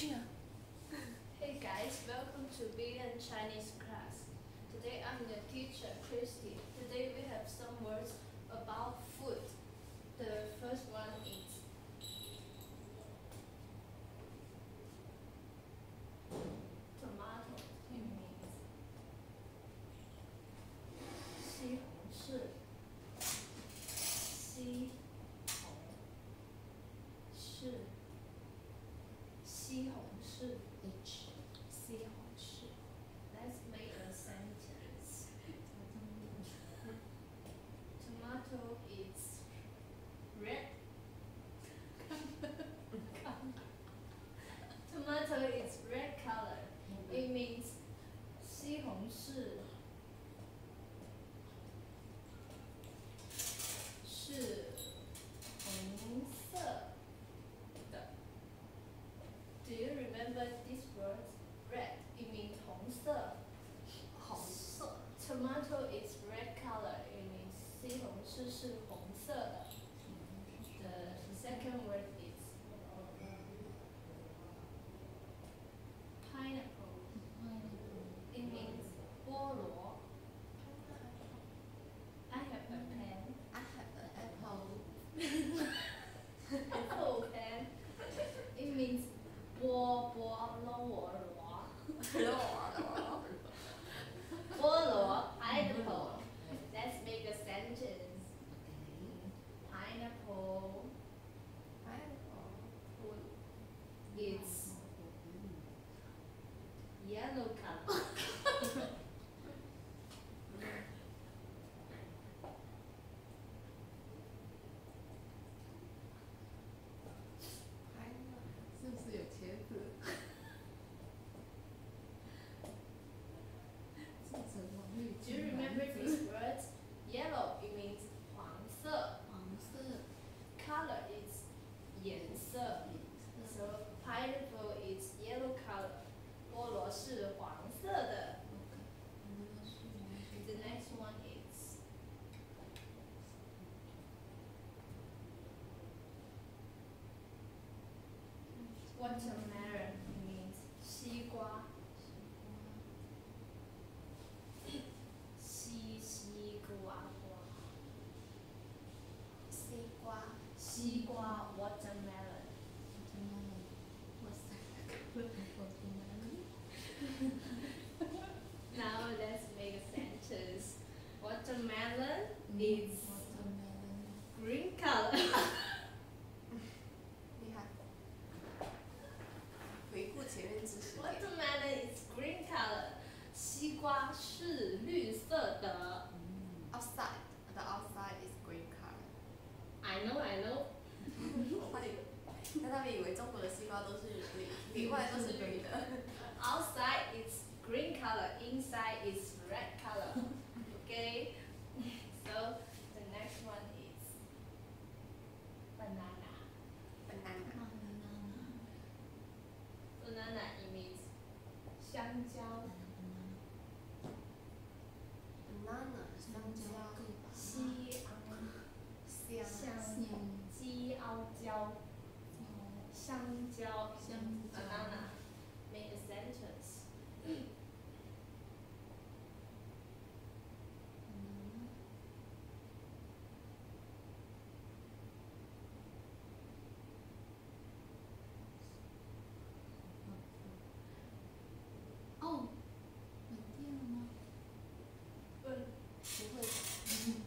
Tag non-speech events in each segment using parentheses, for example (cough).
！Hey guys, welcome to Bellean Chinese class. Today I'm the teacher, Christy. Today 西红柿。 H 西红柿。Let's make a sentence. Tomato is red. Tomato is red color. It means 西红柿 Tomato is red color. It means 西红柿是红色的。The second word is pineapple. It means 菠萝。I have a pen. I have an apple. (laughs) Apple pen. It means 菠菠萝萝。 watermelon. It means 西瓜。西西瓜瓜。西瓜西瓜 watermelon. 哇塞，我天哪！ Now let's make a sentence. Watermelon is 里里外(laughs) 都是绿的。 Outside is green color. Inside is red color. (laughs) Okay. (laughs) So the next one is banana. banana Banana it means 香蕉。 蕉香蕉 banana make a sentence. Mm. 哦，没电了吗？问，不会，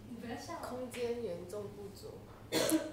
你不要笑。空间严重不足。(laughs)